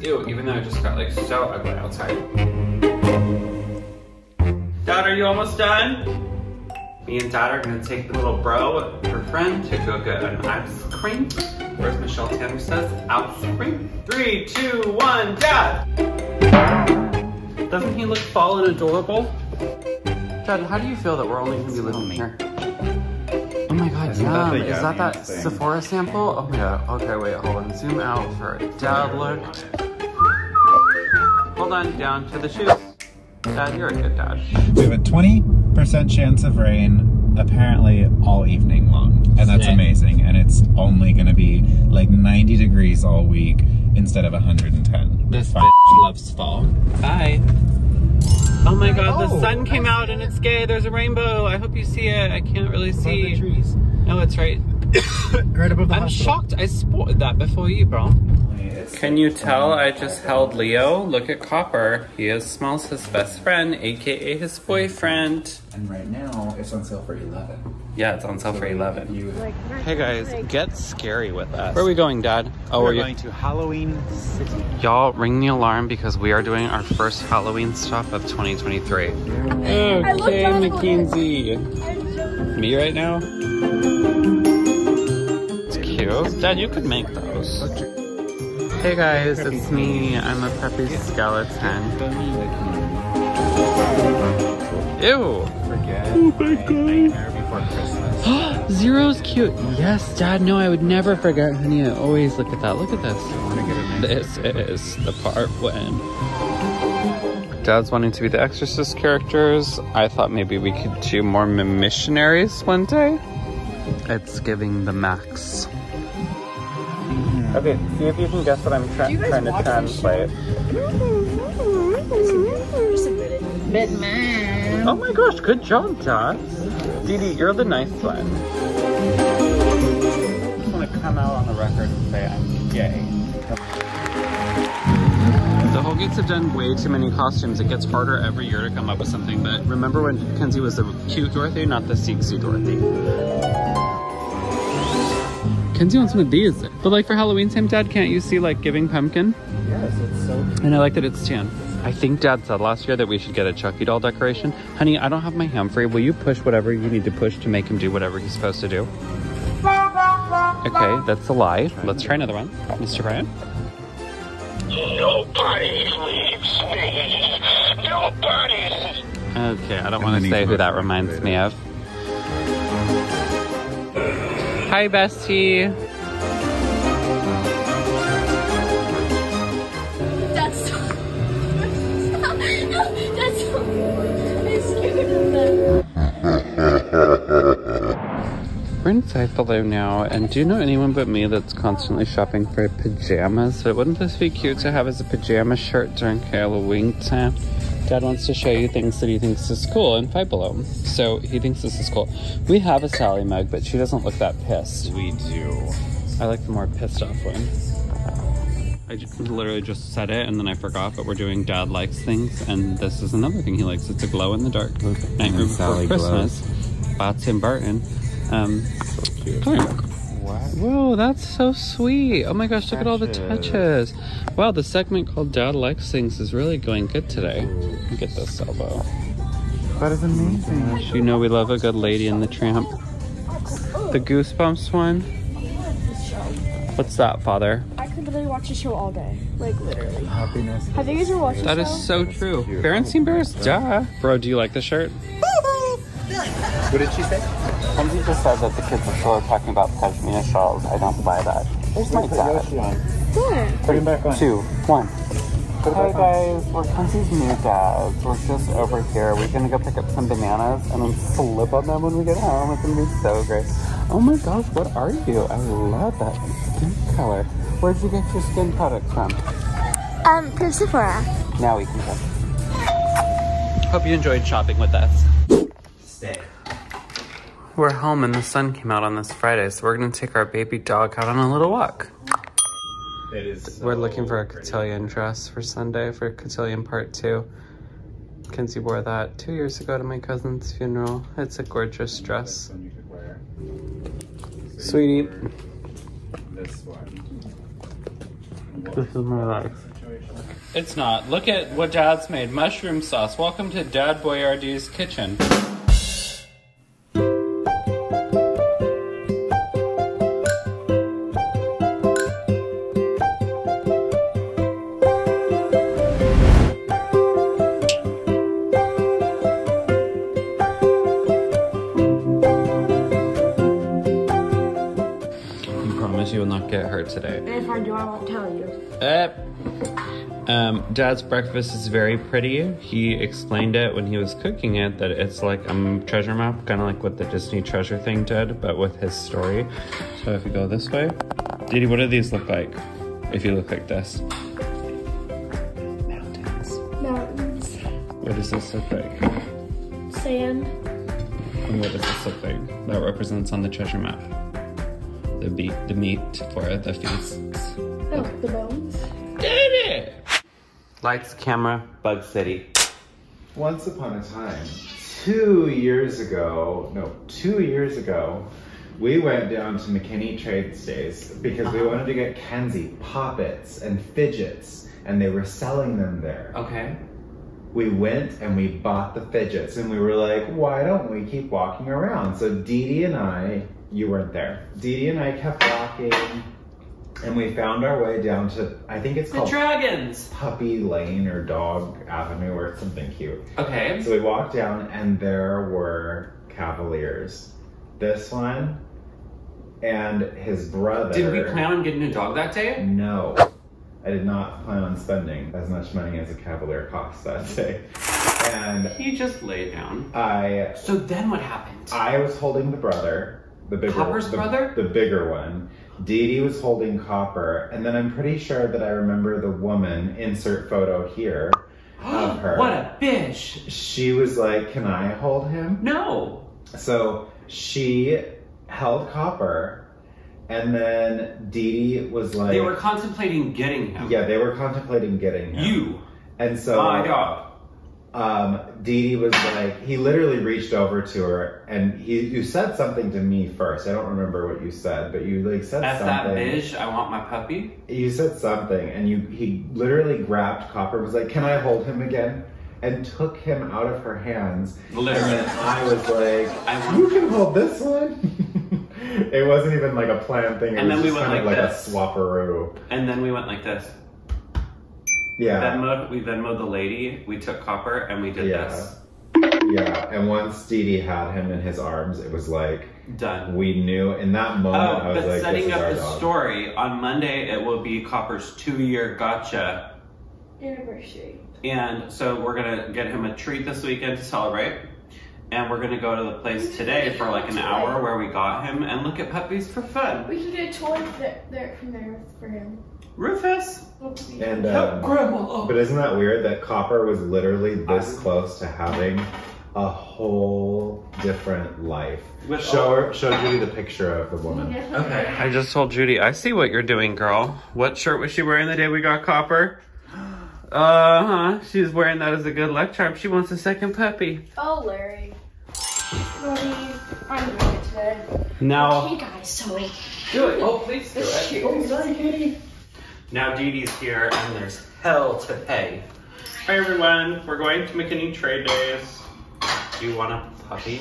Ew, even though it just got like so ugly outside. Dad, are you almost done? Me and Dad are gonna take the little bro, her friend, to go get an ice cream. Where's Michelle Tanner says? Ice cream. Three, two, one, Dad! Doesn't he look fall and adorable? Dad, how do you feel that we're only gonna be living here? My Isn't that the Is that that thing? Sephora sample? Oh my god. Okay, wait, hold on. Zoom out for a dad look. Hold on, down to the shoes. Dad, you're a good dad. We have a 20% chance of rain apparently all evening long. And that's Sick. amazing. And it's only going to be like 90 degrees all week instead of 110. This Fine. bitch loves fall. Bye. Oh my god, the Oh, sun came out and it's gay. There's a rainbow. I hope you see it. I can't really see. the trees. No, it's right. right above the I'm shocked I spotted that before you, bro. Can you tell I just held Leo? Look at Copper. He is smells his best friend, aka his boyfriend. And right now it's on sale for 11. Yeah, it's on sale for 11. You, Hey guys, get scary with us. Where are we going, Dad? Oh, we're are you? going to Halloween City. Y'all ring the alarm because we are doing our first Halloween stop of 2023. Okay, Mackenzie. Me right now? It's. Dad, you could make those. Hey guys, it's me. I'm a preppy skeleton. Ew. Forget oh my Nightmare Before Christmas. Zero's cute. Yes, Dad. No, I would never forget, honey. I always look at that. Look at this. Want to get a nice This is the part when Dad's wanting to be the Exorcist characters. I thought maybe we could do more missionaries one day. It's giving the max. Okay, see if you can guess what I'm tra- trying to translate. Just admit it. Batman. Oh my gosh, good job, Dad. Dee Dee, you're the nice one. I just want to come out on the record and say I'm gay. The Holgates have done way too many costumes. It gets harder every year to come up with something. But remember when Kenzie was the cute Dorothy, not the sexy Dorothy. Kenzie wants one of these. But like for Halloween time, Dad, can't you see like giving pumpkin? Yes, it's so And I like that it's tan. I think Dad said last year that we should get a Chucky doll decoration. Honey, I don't have my hand free. Will you push whatever you need to push to make him do whatever he's supposed to do? Okay, that's a lie. Let's try another one. Mr. Brian? Nobody leaves me. Nobody. Okay, I don't want to say who that reminds me of. Hi, bestie. That's so. That's so. I'm scared of that. We're inside below now, and do you know anyone but me that's constantly shopping for pajamas? But wouldn't this be cute to have as a pajama shirt during Halloween time? Dad wants to show you things that he thinks is cool in Five Below. So he thinks this is cool. We have a Sally mug, but she doesn't look that pissed. We do. I like the more pissed off one. I literally just said it and then I forgot, but we're doing Dad likes things, and this is another thing he likes. It's a glow in the dark Nightmare Before Sally Christmas by Tim Burton. Um, comic book. Whoa, that's so sweet. Oh my gosh, look at all the touches. Wow, the segment called Dad Likes Things is really going good today. Look at this elbow. That is amazing. Oh gosh, you know we love a good Lady in the Tramp. The Goosebumps one. What's that, Father? I could literally watch the show all day. Like, literally. Happiness. Have you guys ever watched the That show? is so true. Berenstein Bears? Duh. Bro, do you like the shirt? What did she say? Kenzie just said that the kids are still talking about cashmere shawls. I don't buy that. There's my dad. Good. Put him back on. Two, one. Hey guys, we're Kenzie's new dads. We're just over here. We're gonna go pick up some bananas and then flip on them when we get home. It's gonna be so great. Oh my gosh, what are you? I love that skin color. Where'd you get your skin products from? Um, from Sephora. Now we can go. Hope you enjoyed shopping with us. Stay. We're home and the sun came out on this Friday, so we're gonna take our baby dog out on a little walk. It is. We're looking for a cotillion dress for Sunday for cotillion part two. Kenzie wore that two years ago to my cousin's funeral. It's a gorgeous dress. One you could. Sweetie, this one. This is my life. It's not. Look at what Dad's made. Mushroom sauce. Welcome to Dad Boyardee's kitchen. Dad's breakfast is very pretty. He explained it when he was cooking it that it's like a treasure map, kind of like what the Disney treasure thing did, but with his story. So if you go this way, Didi, what do these look like? If you look like this, mountains. Mountains, What does this look like? sand, And what does this look like? That represents on the treasure map. The beat, the meat for the feasts. oh, the bones. Lights, camera, Bug City. Once upon a time, two years ago, no, two years ago, we went down to McKinney Trade Days because we uh-huh. wanted to get Kenzie poppets and fidgets, and they were selling them there. Okay. We went and we bought the fidgets, and we were like, why don't we keep walking around? So Dee Dee and I, you weren't there. Dee Dee and I kept walking, and we found our way down to, I think it's The called dragons. Puppy Lane or Dog Avenue or something cute. Okay. So we walked down and there were Cavaliers. This one and his brother. Did we plan on getting a dog that day? No. I did not plan on spending as much money as a Cavalier cost that day. And He just lay down. I So then what happened? I was holding the brother, the bigger Copper's the, brother? the bigger one. Dee Dee was holding Copper, and then I'm pretty sure that I remember the woman, insert photo here, of her. What a bitch. she was like, Can I hold him? No. So she held Copper, and then Dee Dee was like, They were contemplating getting him. Yeah, they were contemplating getting him. You. And so My dog. Um, Dee Dee was like, he literally reached over to her, and he, you said something to me first. I don't remember what you said, but you like said As that something. bitch, I want my puppy. You said something, and you he literally grabbed Copper, was like, "Can I hold him again?" And took him out of her hands. Literally. And then I was like, I "You can hold this one." it wasn't even like a planned thing. It And was then we just went kind of like like this. a swapperoo. And then we went like this. Yeah. Venmoed, we Venmoed the lady, we took copper, and we did Yeah. this. Yeah, and once Dee Dee had him in his arms, it was like Done. we knew in that moment. Oh, I was but like, setting up the dog. story, on Monday it will be Copper's two year gotcha. Anniversary. And so we're gonna get him a treat this weekend to celebrate. And we're gonna go to the place today for like an hour where we got him and look at puppies for fun. We can get a toy there, there from there for him. Rufus! And Help um, Grandma! but isn't that weird that Copper was literally this I- close to having a whole different life? With show her, show Judy the picture of the woman. Okay. I just told Judy, I see what you're doing, girl. What shirt was she wearing the day we got Copper? Uh huh. She's wearing that as a good luck charm. She wants a second puppy. Oh, Larry. Mommy, I'm doing it today. Now, Hey guys, sorry. do it. Oh, please do it. shoe. sorry, Kitty. Now Dee Dee's here and there's hell to pay. Hi everyone, we're going to McKinney Trade Days. Do you want a puppy?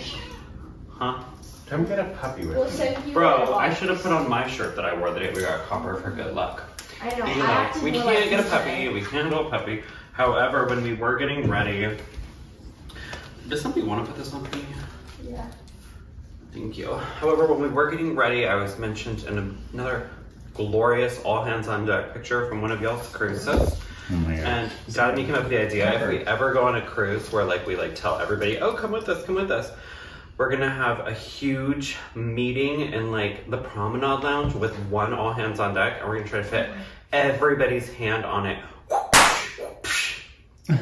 Huh? Come get a puppy with We'll me. Bro, I should have put on my shirt that I wore the day we got Copper for good luck. I know. You I know, we can't like get a puppy, today. we can't do a puppy. However, when we were getting ready, does somebody want to put this on me? Yeah. Thank you. However, when we were getting ready, I was mentioned in another glorious all hands on deck picture from one of y'all's cruises. Oh. And Dad and me came up with the idea if we ever go on a cruise where like we like tell everybody, oh come with us, come with us. We're gonna have a huge meeting in like the promenade lounge with one all hands on deck, and we're gonna try to fit mm-hmm. everybody's hand on it.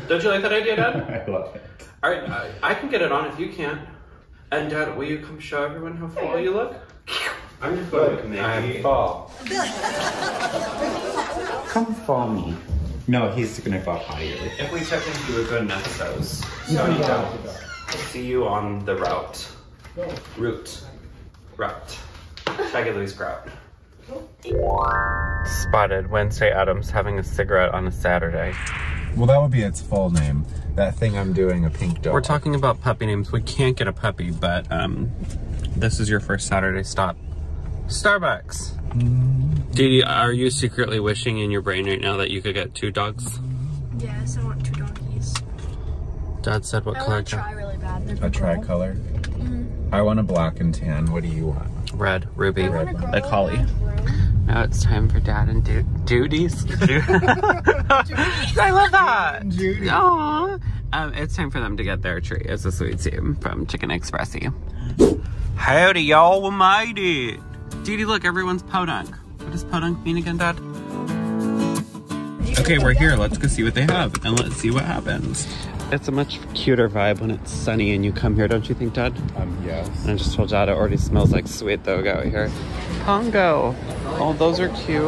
Don't you like that idea, Dad? I love it. All right, I, I can get it on if you can't. And Dad, will you come show everyone how full you look? I'm just going to I'm fall. Come fall me. No, he's gonna fall potty. If we check into a good Nessos, No, you don't. see you on the route. Route. Route. Shaggy Louie's route. Spotted Wednesday Addams having a cigarette on a Saturday. Well, that would be its full name. That thing I'm doing, a pink dog. We're talking about puppy names. We can't get a puppy, but um, this is your first Saturday stop. Starbucks. Didi, are you secretly wishing in your brain right now that you could get two dogs? Yes, I want two donkeys. Dad said what I color? want to try really bad. They're a tricolor. I want a black and tan. What do you want? Red, ruby, I want a girl like Holly. in that room. Now it's time for dad and du- duties. I love that. Judy. Aww. Um, it's time for them to get their treat. It's a sweet tea from Chicken Expressy. Howdy, y'all. We made it. Didi, look, everyone's podunk. What does podunk mean again, Dad? Okay, we're here. Let's go see what they have and let's see what happens. It's a much cuter vibe when it's sunny and you come here, don't you think, Dad? Um, yes. And I just told Dad it already smells like sweet though out here. Pongo. Oh, those are cute.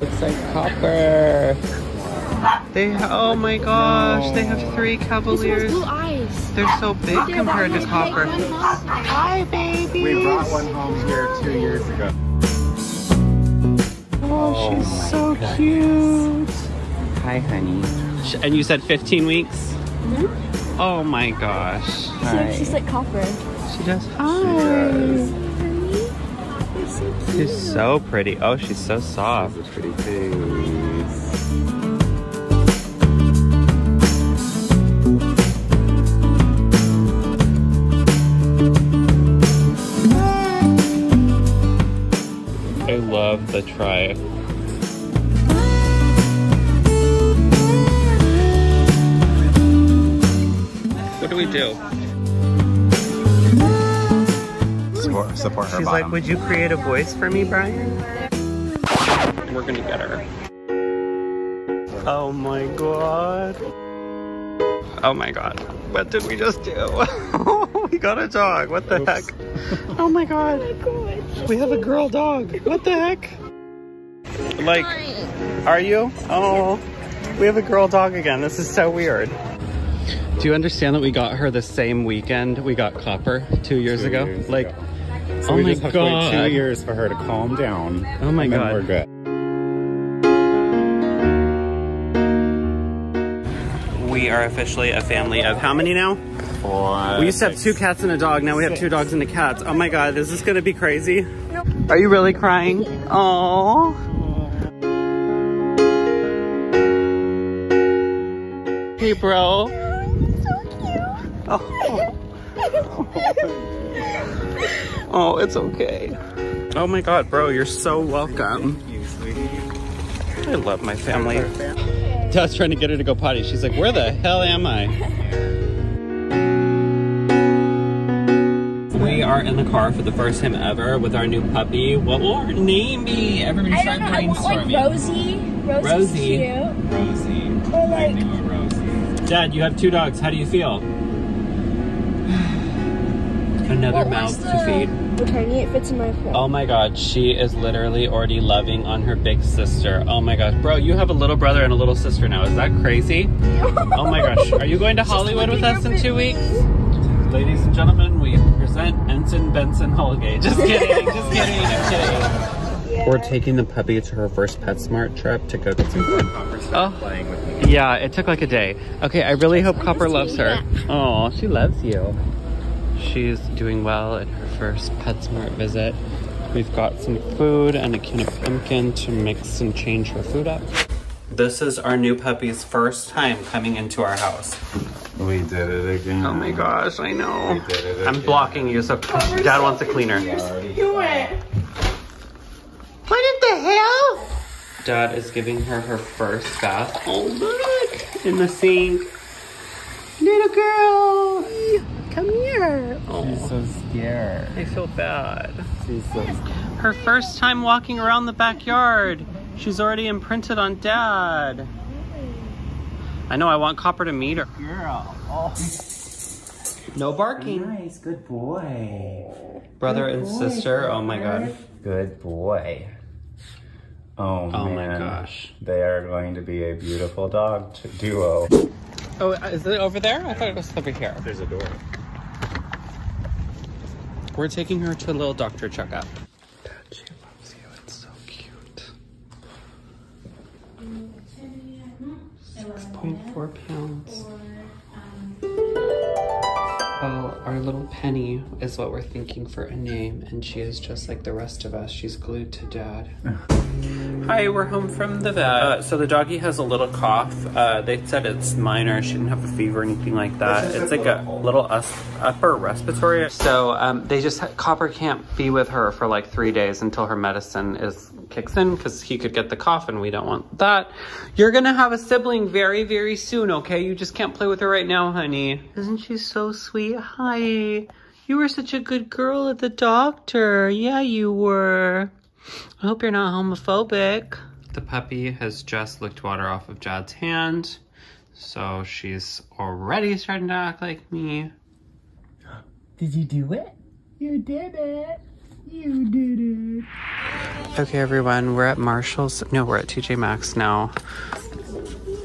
Looks like copper. They oh my gosh, they have three cavaliers. Blue. They're so big compared to copper. Hi, baby. We brought one home here two years ago. Oh, oh she's so cute. Hi, honey. And you said 15 weeks? Mm-hmm. Oh my gosh. She, she's like copper. She does. Hi. She's so pretty. Oh, she's so soft. It's a pretty face. I the try. What do we do? Support, support her She's bottom. like, would you create a voice for me, Brian? We're gonna get her. Oh my god. Oh my god. What did we just do? we got a dog. What the heck? Oh my god. Oh We have a girl dog. What the heck? Like, are you? Oh, we have a girl dog again. This is so weird. Do you understand that we got her the same weekend we got Copper two years Two ago? years like, ago. Oh so oh we my just have to wait god. two years for her to calm down. Oh my God. we're good. We are officially a family of how many now? Four, We used to have two cats and a dog. Now we have two dogs and a cat. Oh my god, this is this gonna be crazy? Are you really crying? Oh. Hey, bro. Oh. oh, it's okay. Oh my god, bro, you're so welcome. I love my family. Dad's trying to get her to go potty. She's like, where the hell am I? We are in the car for the first time ever with our new puppy. What will her name be? Everybody I start don't know. I want like. Rosie. Rosie's Rosie. cute. Rosie. Or like Rosie. Dad, you have two dogs. How do you feel? Another what mouth was to feed. the tiny it fits in my phone. Oh my god, she is literally already loving on her big sister. Oh my gosh. Bro, you have a little brother and a little sister now. Is that crazy? Oh my gosh. Are you going to Hollywood with us in two weeks? Ladies and gentlemen, we present Ensign Benson Holgate. Just kidding, just kidding, I'm kidding. We're taking the puppy to her first PetSmart trip to go get some fun. Oh, Playing with me. yeah, it took like a day. Okay, I really hope Copper loves her. Oh, she loves you. She's doing well in her first PetSmart visit. We've got some food and a can of pumpkin to mix and change her food up. This is our new puppy's first time coming into our house. We did it again. Oh my gosh, I know. We did it I'm blocking you, so Dad wants a cleaner. Do it. What the hell? Dad is giving her her first bath. Oh, look! In the sink. Little girl! Come here. She's Oh, so scared. I feel bad. She's so Her first time walking around the backyard. She's already imprinted on Dad. I know, I want Copper to meet her. Girl. Oh. No barking. Nice, good boy. Brother and sister, oh my god. Good boy. Oh, Oh my gosh. They are going to be a beautiful dog t- duo. Oh, is it over there? I thought it was over here. There's a door. We're taking her to a little doctor checkup. Dad, she loves you. It's so cute. 6.4 pounds. Our little Penny is what we're thinking for a name, and she is just like the rest of us. She's glued to dad. Hi, we're home from the vet. Uh, so the doggy has a little cough. Uh, they said it's minor. She didn't have a fever or anything like that. It's like a little us upper respiratory. So um, they just Copper can't be with her for like three days until her medicine is kicks in because he could get the cough and we don't want that. You're gonna have a sibling very, very soon, okay? You just can't play with her right now, honey. Isn't she so sweet? Hi. You were such a good girl at the doctor. Yeah, you were. I hope you're not homophobic. The puppy has just licked water off of Jad's hand. So she's already starting to act like me. Did you do it? You did it. You did it. Okay, everyone, we're at Marshall's. No, we're at TJ Maxx now.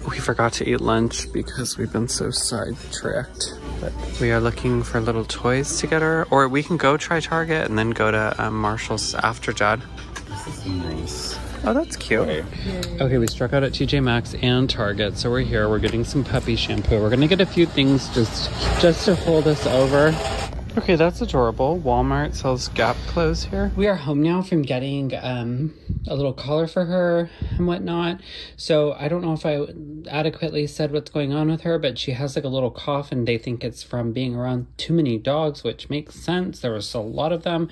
We forgot to eat lunch because we've been so sidetracked. But we are looking for little toys to get her, or we can go try Target and then go to um, Marshall's after Jad. Nice. Oh, that's cute. Okay, we struck out at TJ Maxx and Target, so we're here. We're getting some puppy shampoo. We're gonna get a few things just just to hold us over. Okay, that's adorable. Walmart sells Gap clothes here. We are home now from getting um, a little collar for her and whatnot. So I don't know if I adequately said what's going on with her, but she has like a little cough and they think it's from being around too many dogs, which makes sense. There was a lot of them.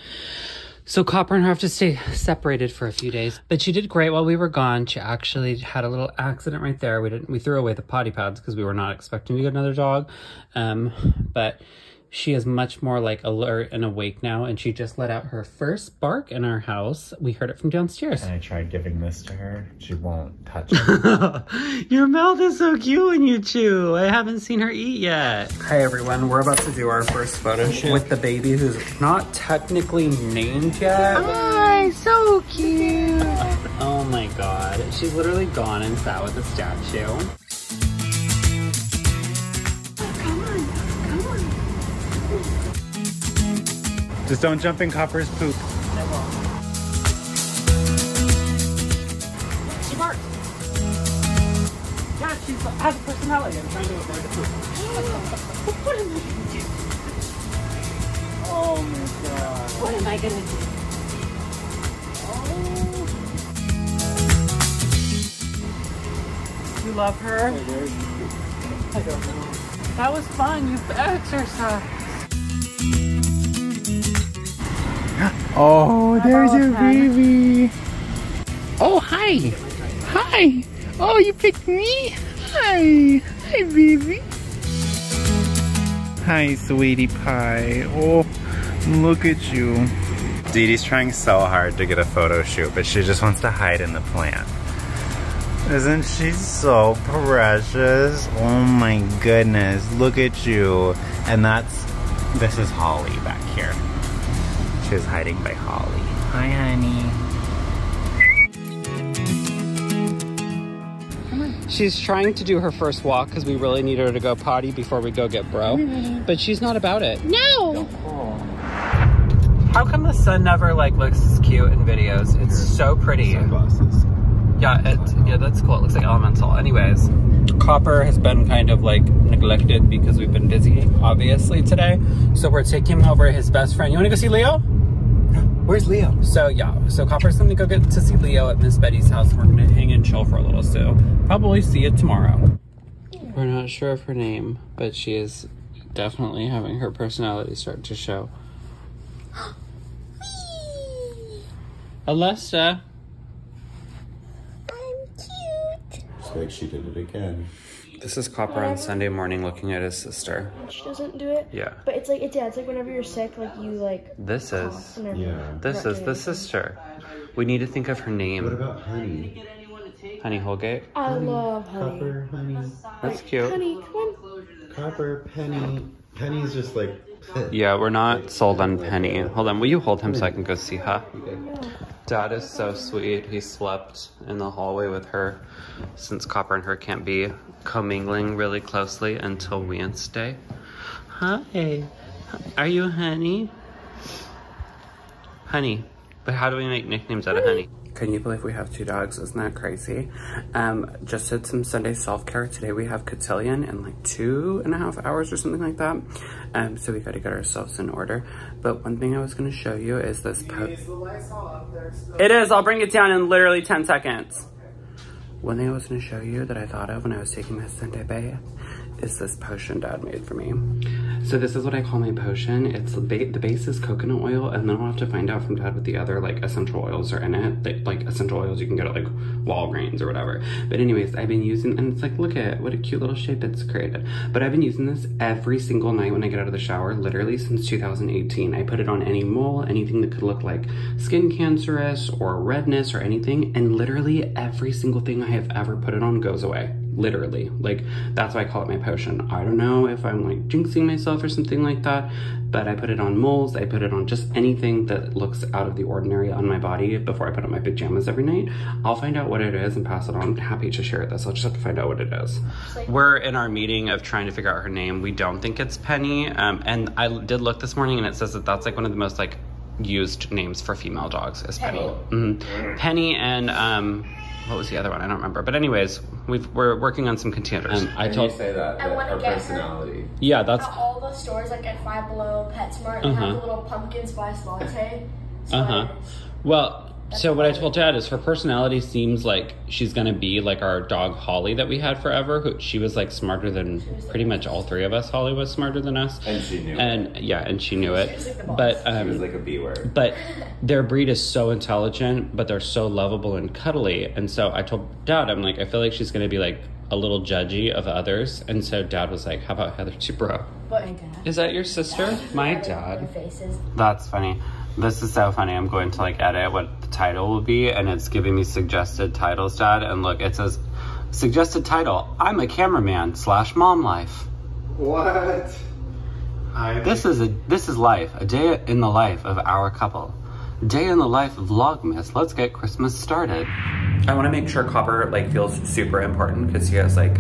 So Copper and her have to stay separated for a few days. But she did great while we were gone. She actually had a little accident right there. We didn't we threw away the potty pads because we were not expecting to get another dog. Um, but she is much more like alert and awake now and she just let out her first bark in our house. We heard it from downstairs. And I tried giving this to her. She won't touch it. Your mouth is so cute when you chew. I haven't seen her eat yet. Hi everyone, we're about to do our first photo oh, shoot with the baby who's not technically named yet. Hi, so cute. Oh my god, she's literally gone and sat with the statue. Just don't jump in Copper's poop. I won't. She barks. Yeah, she has a personality. I'm trying to avoid the poop. what am I gonna do? Oh my god. What am I gonna do? Oh. You love her? I don't know. That was fun. You exercised. Oh, there's your baby. Oh, hi. Hi. Oh, you picked me? Hi. Hi, baby. Hi, sweetie pie. Oh, look at you. Dee Dee's trying so hard to get a photo shoot, but she just wants to hide in the plant. Isn't she so precious? Oh my goodness, look at you. And that's, this is Holly back here. She's hiding by Holly. Hi, honey. She's trying to do her first walk because we really need her to go potty before we go get bro. But she's not about it. No. How come the sun never like looks as cute in videos? It's so pretty. Sunglasses. Yeah, it yeah, that's cool. It looks like elemental. Anyways, Copper has been kind of like neglected because we've been busy, obviously, today. So we're taking him over his best friend. You wanna go see Leo? Where's Leo? So yeah, so Copper's gonna go get to see Leo at Miss Betty's house. We're gonna hang and chill for a little, so probably see you tomorrow. We're not sure of her name, but she is definitely having her personality start to show. Alesta, I'm cute. Looks like she did it again. This is Copper on Sunday morning looking at his sister. She doesn't do it. Yeah, But it's like it's yeah, it's like whenever you're sick, like you like this cough is. Yeah. this is the sister. We need to think of her name. What about Honey? Honey Holgate. I love honey. Honey. That's cute. Honey, come on. Copper, Penny. Penny's just like. Yeah, we're not sold on Penny. Hold on, will you hold him so I can go see her? Dad is so sweet. He slept in the hallway with her since Copper and her can't be commingling really closely until Wednesday. Hi. Are you honey? Honey. But how do we make nicknames out of honey? Can you believe we have two dogs? Isn't that crazy? Um, just did some Sunday self-care. Today we have cotillion in like two and a half hours or something like that. Um, so we gotta get ourselves in order. But one thing I was gonna show you is this It is, I'll bring it down in literally 10 seconds. One thing I was gonna show you that I thought of when I was taking my Sunday bath is this potion dad made for me. So this is what I call my potion. It's the, ba the base is coconut oil and then I'll have to find out from dad what the other like essential oils are in it. They, like essential oils you can get at like Walgreens or whatever. But anyways, I've been using, and it's like, look at what a cute little shape it's created. But I've been using this every single night when I get out of the shower, literally since 2018. I put it on any mole, anything that could look like skin cancerous or redness or anything. And literally every single thing I have ever put it on goes away literally. Like that's why i call it my potion. I don't know if i'm like jinxing myself or something like that but i put it on moles. I put it on just anything that looks out of the ordinary on my body before i put on my pajamas every night. I'll find out what it is and pass it on. I'm happy to share this. I'll just have to find out what it is. We're in our meeting of trying to figure out her name. We don't think it's penny um, and i did look this morning and it says that that's like one of the most like used names for female dogs is penny. Mhm. penny and um what was the other one? I don't remember. But anyways, we've, we're working on some containers. Um, I Can told you say that? I that wanna her get personality. yeah, that's At all the stores, like at Five Below, PetSmart, they Uh-huh. have the little pumpkin spice latte. Uh huh. Well, so what I told Dad is her personality seems like she's gonna be like our dog Holly that we had forever. Who she was like smarter than pretty much all three of us. Holly was smarter than us, And she knew and yeah, and she knew it. was like the boss. But She um, was like a B word. but their breed is so intelligent, but they're so lovable and cuddly. And so I told Dad, I'm like, I feel like she's gonna be like a little judgy of others. And so Dad was like, How about Heather Tupro? But Is that your sister? My dad. faces. That's funny. This is so funny. I'm going to like edit what the title will be, and it's giving me suggested titles, Dad. And look, it says suggested title: I'm a cameraman slash mom life. What? I This is a this is life, a day in the life of our couple. Day in the life of Vlogmas. Let's get Christmas started. I want to make sure Copper like feels super important because he has like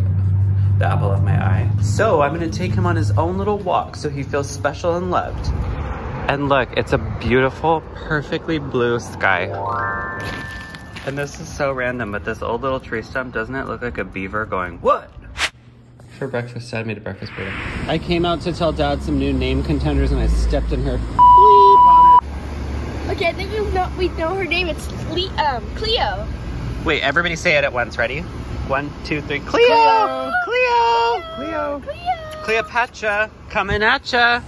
the apple of my eye. So I'm gonna take him on his own little walk so he feels special and loved. And look, it's a beautiful, perfectly blue sky. And this is so random, but this old little tree stump, doesn't it look like a beaver going, what? For breakfast, Dad made a breakfast burrito. I came out to tell Dad some new name contenders and I stepped in her. Okay, I think we know we know her name. It's Cle- um, Cleo. Wait, everybody say it at once. Ready? One, two, three. Cleo! Cleo! Cleo! Cleo. Cleopatra coming at ya.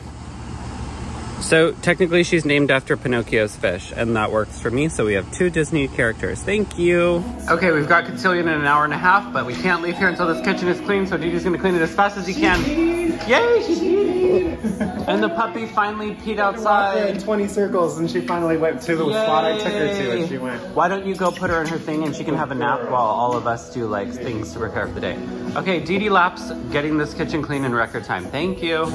So technically she's named after Pinocchio's fish and that works for me. So we have two Disney characters. Thank you. Okay, we've got Cotillion in an hour and a half, but we can't leave here until this kitchen is clean. So Didi's gonna clean it as fast as he can. Yay, she peed. And the puppy finally peed outside. 20 circles and she finally went to the spot I took her to and she went. Why don't you go put her in her thing and she can have a nap while all of us do like things to prepare for the day. Okay, Dee Dee Laps getting this kitchen clean in record time. Thank you.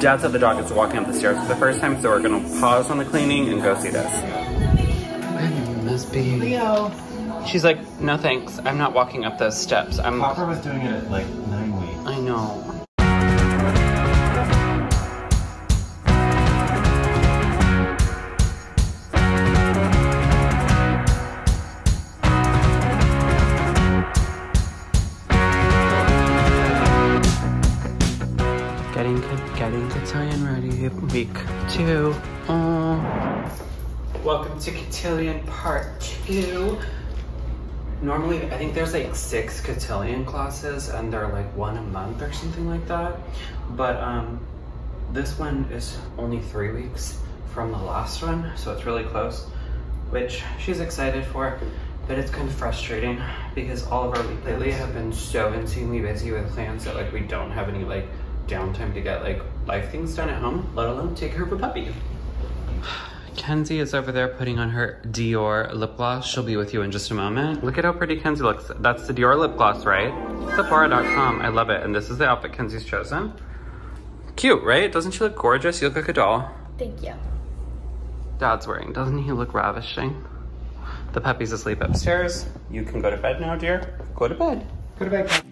Dad said the dog is walking up the stairs for the first time, so we're gonna pause on the cleaning and go see this. When must be. Leo. She's like, no thanks. I'm not walking up those steps. I'm. Copper was doing it at like nine weeks. I know. Welcome to Cotillion Part Two. Normally, I think there's like six cotillion classes, and they're like one a month or something like that. But um, this one is only three weeks from the last one, so it's really close, which she's excited for. But it's kind of frustrating because all of our week lately have been so insanely busy with plans that like we don't have any like downtime to get like life things done at home, let alone take care of a puppy. Kenzie is over there putting on her Dior lip gloss. She'll be with you in just a moment. Look at how pretty Kenzie looks. That's the Dior lip gloss, right? Sephora.com. I love it. And this is the outfit Kenzie's chosen. Cute, right? Doesn't she look gorgeous? You look like a doll. Thank you. Dad's wearing. Doesn't he look ravishing? The puppy's asleep upstairs. You can go to bed now, dear. Go to bed. Put it back.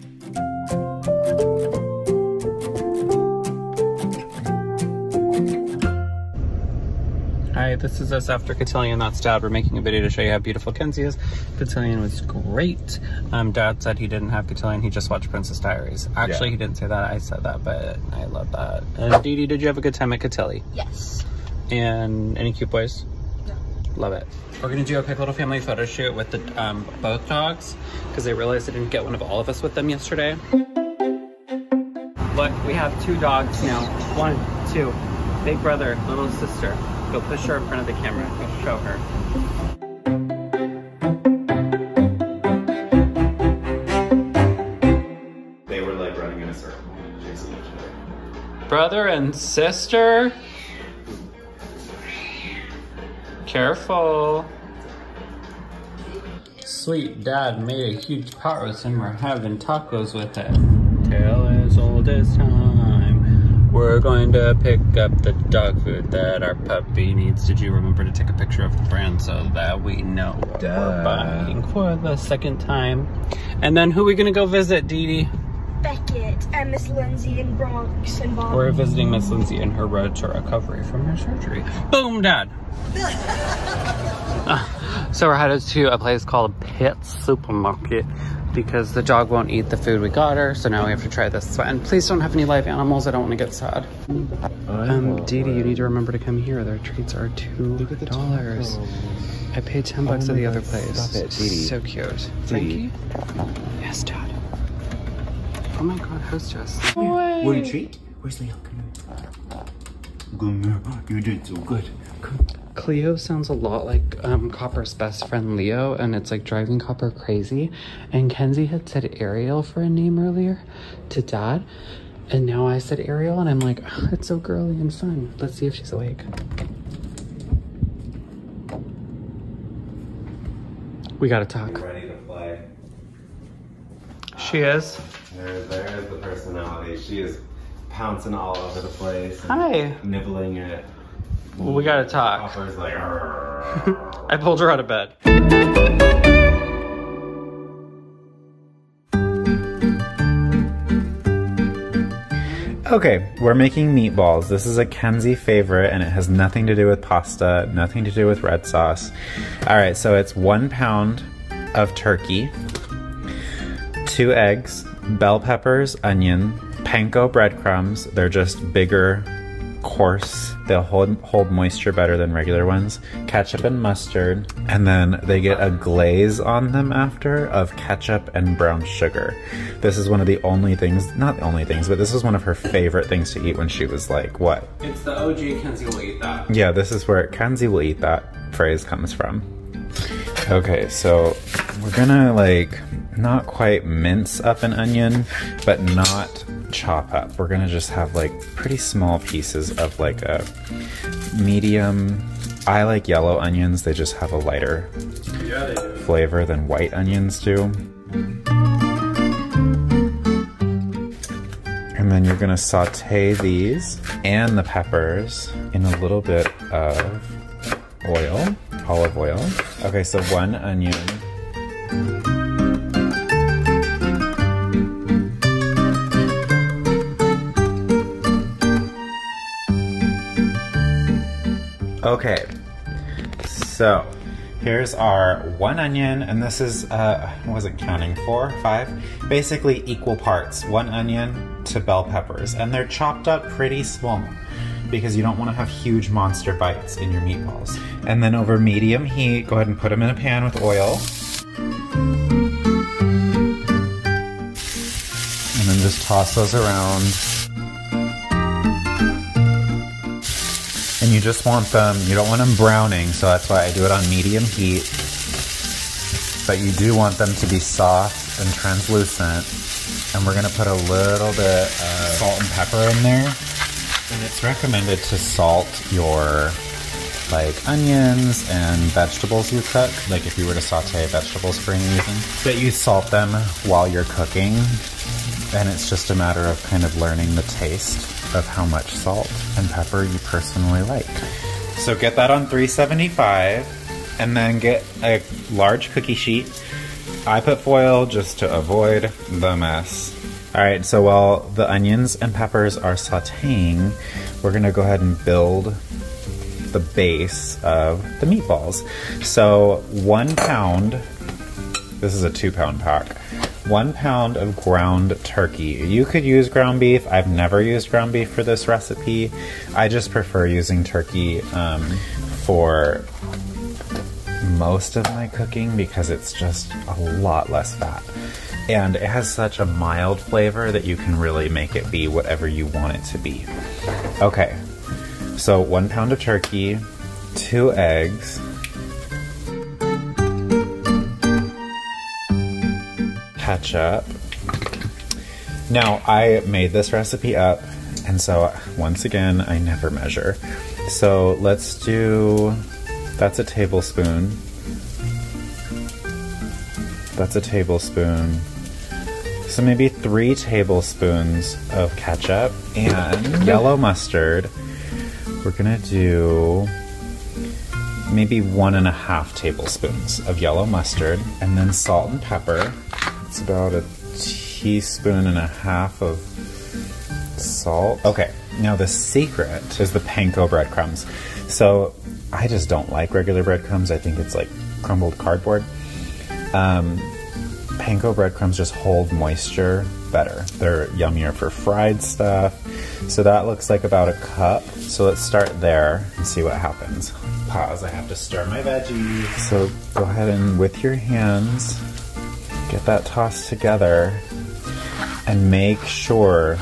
This is us after Cotillion. That's Dad. We're making a video to show you how beautiful Kenzie is. Cotillion was great. Um, Dad said he didn't have Cotillion. He just watched Princess Diaries. Actually, Yeah. he didn't say that. I said that, but I love that. And Dee Dee, did you have a good time at Cotillion? Yes. And any cute boys? No. Love it. We're gonna do a quick little family photo shoot with the um, both dogs because they realized they didn't get one of all of us with them yesterday. Look, we have two dogs now. One, two. Big brother, little sister. Go push her in front of the camera. Go show her. They were like running in a circle, chasing each other. Brother and sister. Careful. Sweet dad made a huge pot roast and we're having tacos with it. Tale as old as time. We're going to pick up the dog food that our puppy needs. Did you remember to take a picture of the brand so that we know what we're buying for the second time? And then who are we gonna go visit, Dee Dee? Beckett and Miss Lindsay in Bronx and Bob. We're visiting Miss Lindsay in her road to recovery from her surgery. Boom, Dad. So we're headed to a place called Pet Supermarket because the dog won't eat the food we got her. So now we have to try this. And please don't have any live animals. I don't want to get sad. Um, Dee Dee, you need to remember to come here. Their treats are two dollars. I paid ten bucks Oh at the other God, place. stop it, Dee Dee. So cute. Frankie? Yes, Dad. Oh my God, how's hostess. What a treat. Where's Leo? Come here. Good girl. You did so good. Cleo sounds a lot like um, Copper's best friend Leo, and it's like driving Copper crazy. And Kenzie had said Ariel for a name earlier to Dad, and now I said Ariel, and I'm like, "Ugh, it's so girly and fun. Let's see if she's awake. We gotta talk. Ready to play. She is. There, there is the personality. She is pouncing all over the place. Hi. Nibbling at. We gotta talk. Copper's like. I pulled her out of bed. Okay, we're making meatballs. This is a Kenzie favorite and it has nothing to do with pasta, nothing to do with red sauce. All right, so it's one pound of turkey, two eggs, bell peppers, onion, panko breadcrumbs. They're just bigger, coarse. They'll hold, hold moisture better than regular ones. Ketchup and mustard. And then they get a glaze on them after of ketchup and brown sugar. This is one of the only things, not the only things, but this was one of her favorite things to eat when she was like, what? It's the OG Kenzie will eat that. Yeah, this is where Kenzie will eat that phrase comes from. Okay, so we're gonna like not quite mince up an onion, but not chop up. We're gonna just have like pretty small pieces of like a medium. I like yellow onions, they just have a lighter flavor than white onions do. And then you're gonna saute these and the peppers in a little bit of oil, olive oil. Okay, so one onion. So here's our one onion, and this is, uh, what was it counting? Four, five? Basically equal parts. One onion to bell peppers, and they're chopped up pretty small because you don't want to have huge monster bites in your meatballs. And then over medium heat, go ahead and put them in a pan with oil. And then just toss those around. You just want them, you don't want them browning, so that's why I do it on medium heat. But you do want them to be soft and translucent. And we're gonna put a little bit of salt and pepper in there. And it's recommended to salt your like onions and vegetables you cook. Like if you were to saute vegetables for any reason, that you salt them while you're cooking. And it's just a matter of kind of learning the taste of how much salt and pepper you personally like. So get that on 375 and then get a large cookie sheet. I put foil just to avoid the mess. All right, so while the onions and peppers are sauteing, we're gonna go ahead and build the base of the meatballs. So one pound, this is a two pound pack, one pound of ground turkey. You could use ground beef. I've never used ground beef for this recipe. I just prefer using turkey um, for most of my cooking because it's just a lot less fat. And it has such a mild flavor that you can really make it be whatever you want it to be. Okay, so one pound of turkey, two eggs, ketchup. Now, I made this recipe up, and so once again, I never measure. So let's do, that's a tablespoon. That's a tablespoon. So maybe three tablespoons of ketchup and yellow mustard. We're gonna do maybe one and a half tablespoons of yellow mustard and then salt and pepper. It's about a teaspoon and a half of salt. Okay, now the secret is the panko breadcrumbs. So I just don't like regular breadcrumbs. I think it's like crumbled cardboard. Um, panko breadcrumbs just hold moisture better. They're yummier for fried stuff. So that looks like about a cup. So let's start there and see what happens. Pause, I have to stir my veggies. So go ahead and with your hands, get that tossed together and make sure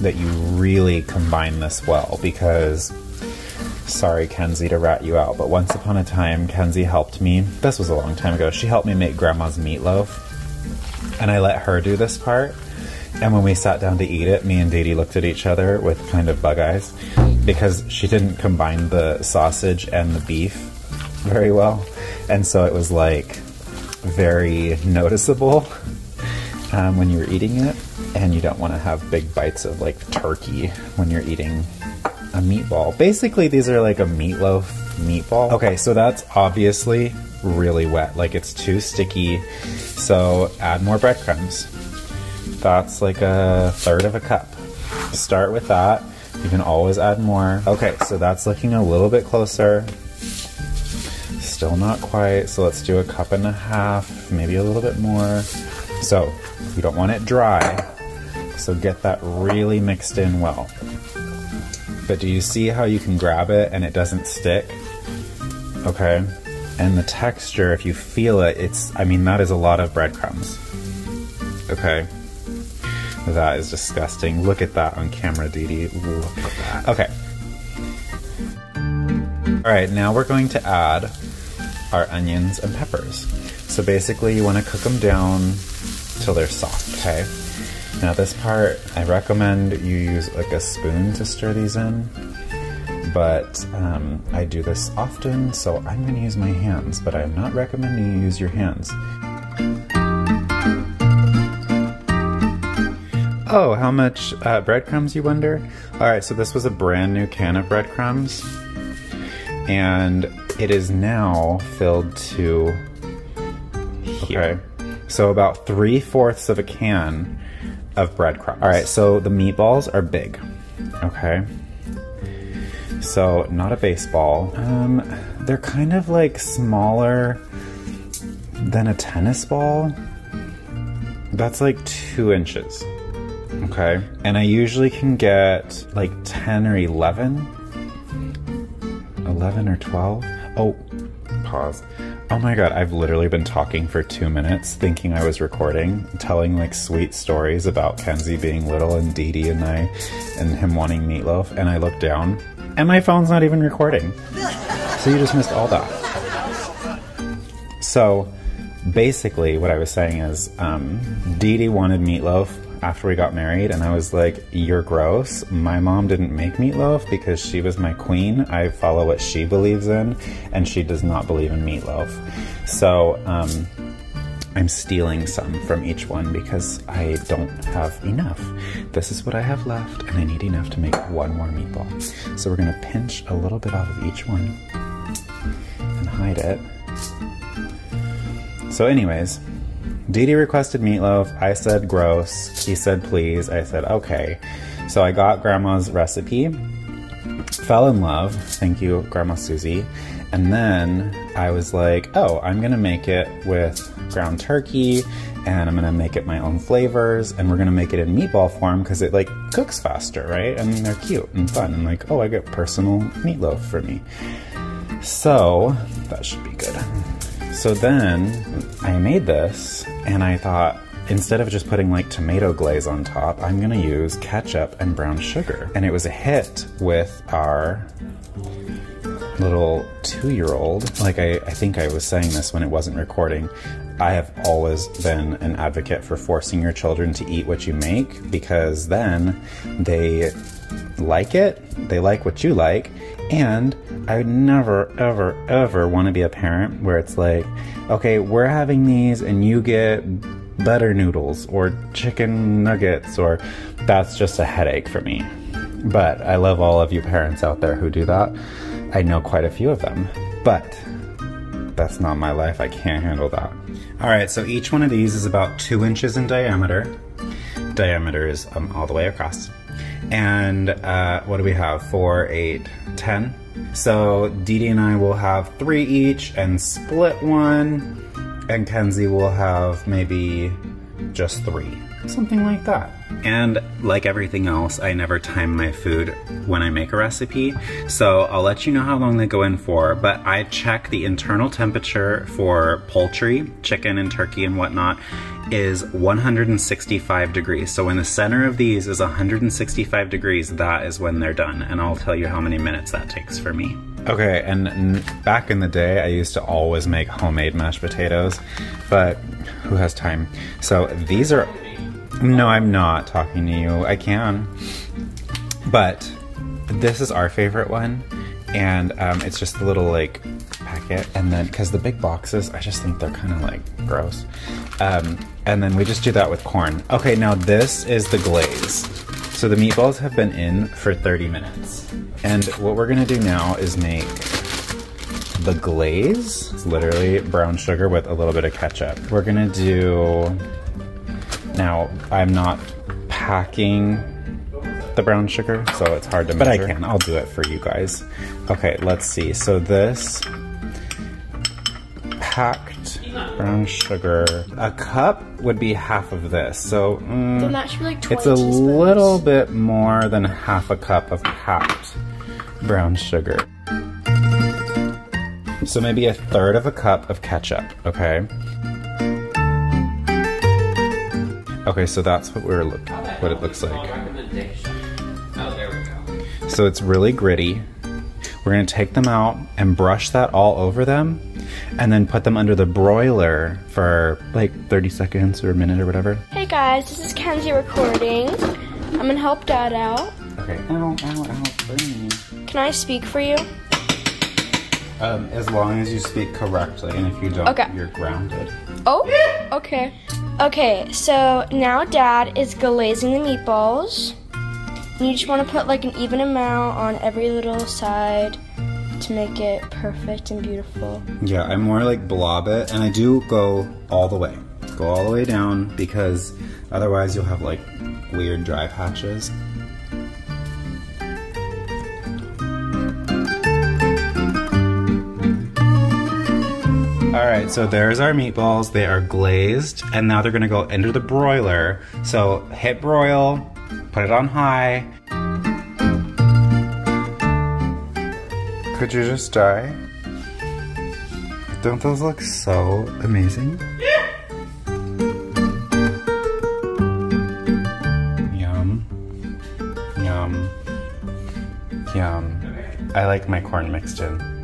that you really combine this well because sorry Kenzie to rat you out, but once upon a time Kenzie helped me. This was a long time ago. She helped me make grandma's meatloaf and I let her do this part. And when we sat down to eat it, me and Dee looked at each other with kind of bug eyes because she didn't combine the sausage and the beef very well. And so it was like very noticeable um, when you're eating it. And you don't want to have big bites of like turkey when you're eating a meatball. Basically, these are like a meatloaf meatball. Okay, so that's obviously really wet. Like it's too sticky. So add more breadcrumbs. That's like a third of a cup. Start with that. You can always add more. Okay, so that's looking a little bit closer. Still not quite, so let's do a cup and a half, maybe a little bit more. So, you don't want it dry, so get that really mixed in well. But do you see how you can grab it and it doesn't stick? Okay. And the texture, if you feel it, it's, I mean, that is a lot of breadcrumbs. Okay. That is disgusting. Look at that on camera, Dee Dee. Look at that. Okay. All right, now we're going to add our onions and peppers. So basically you wanna cook them down till they're soft, okay? Now this part, I recommend you use like a spoon to stir these in, but um, I do this often, so I'm gonna use my hands, but I'm not recommending you use your hands. Oh, how much uh, breadcrumbs, you wonder? All right, so this was a brand new can of breadcrumbs, and it is now filled to here. Okay. So about three fourths of a can of breadcrumbs. All right, so the meatballs are big, okay? So not a baseball. Um, they're kind of like smaller than a tennis ball. That's like two inches. Okay. And I usually can get like 10 or 11. 11 or 12. Oh, pause. Oh my god, I've literally been talking for two minutes thinking I was recording, telling like sweet stories about Kenzie being little and Dee Dee and I and him wanting meatloaf. And I look down and my phone's not even recording. So you just missed all that. So basically, what I was saying is um, Dee Dee wanted meatloaf after we got married, and I was like, You're gross. My mom didn't make meatloaf because she was my queen. I follow what she believes in, and she does not believe in meatloaf. So, um, I'm stealing some from each one because I don't have enough. This is what I have left, and I need enough to make one more meatball. So, we're gonna pinch a little bit off of each one and hide it. So, anyways, Dee requested meatloaf. I said gross. He said please. I said okay. So I got grandma's recipe. Fell in love. Thank you, Grandma Susie. And then I was like, oh, I'm gonna make it with ground turkey and I'm gonna make it my own flavors and we're gonna make it in meatball form because it like cooks faster, right? And they're cute and fun and like, oh, I get personal meatloaf for me. So that should be good. So then I made this and I thought, instead of just putting like tomato glaze on top, I'm gonna use ketchup and brown sugar. And it was a hit with our little two-year-old. Like I, I think I was saying this when it wasn't recording. I have always been an advocate for forcing your children to eat what you make because then they like it, they like what you like, and I would never, ever, ever want to be a parent where it's like, okay, we're having these and you get butter noodles or chicken nuggets, or that's just a headache for me. But I love all of you parents out there who do that. I know quite a few of them, but that's not my life. I can't handle that. All right, so each one of these is about two inches in diameter. Diameter is um, all the way across. And uh, what do we have? Four, eight, ten. So Dee Dee and I will have three each and split one. And Kenzie will have maybe just three. Something like that. And like everything else, I never time my food when I make a recipe. So I'll let you know how long they go in for, but I check the internal temperature for poultry, chicken and turkey and whatnot is 165 degrees. So when the center of these is 165 degrees, that is when they're done. And I'll tell you how many minutes that takes for me. Okay, and back in the day, I used to always make homemade mashed potatoes, but who has time? So these are no, I'm not talking to you. I can. But this is our favorite one. And um, it's just a little like packet. And then, because the big boxes, I just think they're kind of like gross. Um, and then we just do that with corn. Okay, now this is the glaze. So the meatballs have been in for 30 minutes. And what we're gonna do now is make the glaze. It's literally brown sugar with a little bit of ketchup. We're gonna do now, I'm not packing the brown sugar, so it's hard to measure. But I can, I'll do it for you guys. Okay, let's see. So this packed brown sugar, a cup would be half of this. So mm, then that should be like it's a little bit more than half a cup of packed brown sugar. So maybe a third of a cup of ketchup, okay? Okay, so that's what we're looking, what it looks like. So it's really gritty. We're gonna take them out and brush that all over them and then put them under the broiler for like 30 seconds or a minute or whatever. Hey guys, this is Kenzie recording. I'm gonna help dad out. Okay, ow, ow, ow, burn. Can I speak for you? Um, as long as you speak correctly, and if you don't, okay. you're grounded. Oh, okay. Okay, so now dad is glazing the meatballs. You just want to put like an even amount on every little side to make it perfect and beautiful. Yeah, I more like blob it, and I do go all the way. Go all the way down because otherwise you'll have like weird dry patches. Right, so there's our meatballs. They are glazed, and now they're gonna go into the broiler. So hit broil, put it on high. Could you just die? Don't those look so amazing? Yum. Yum. Yum. I like my corn mixed in.